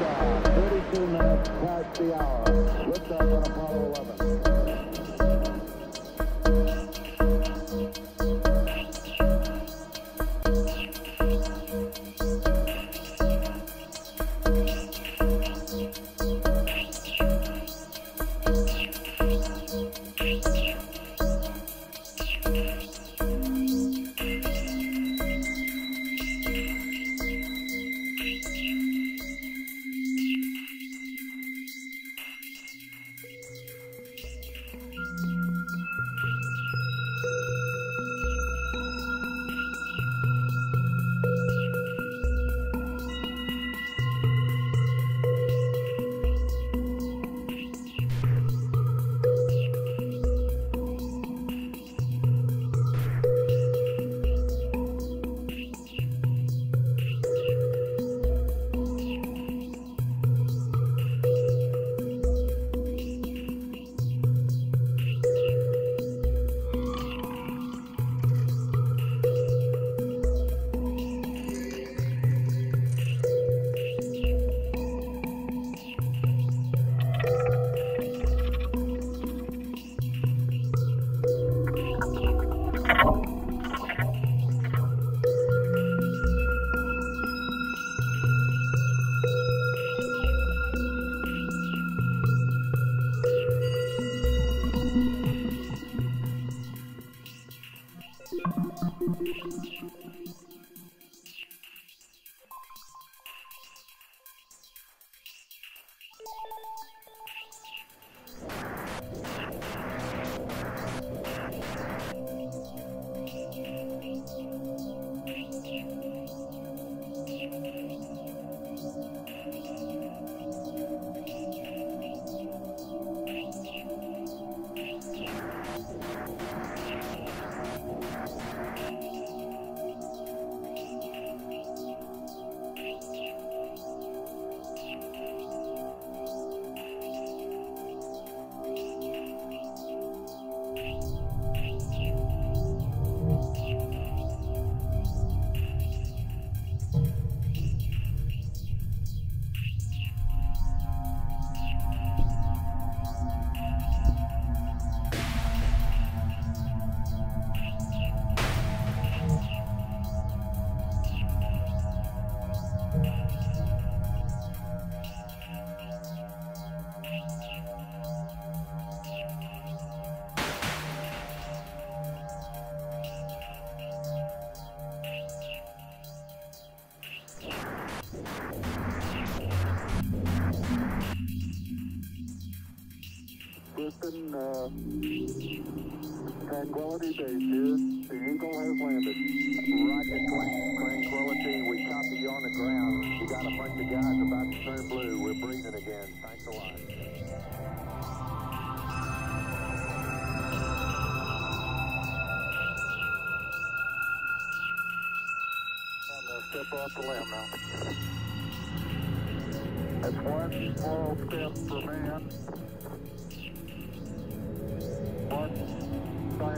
liftoff. 32 minutes past the hour. Switch off on Apollo 11. Houston, uh, Tranquility Base here. The Eagle has landed. Roger, Tran- Tranquility. We copy you on the ground. You got a bunch of guys about to turn blue. We're breathing again. Thanks a lot. Step off the LEM now. That's one small step for man. One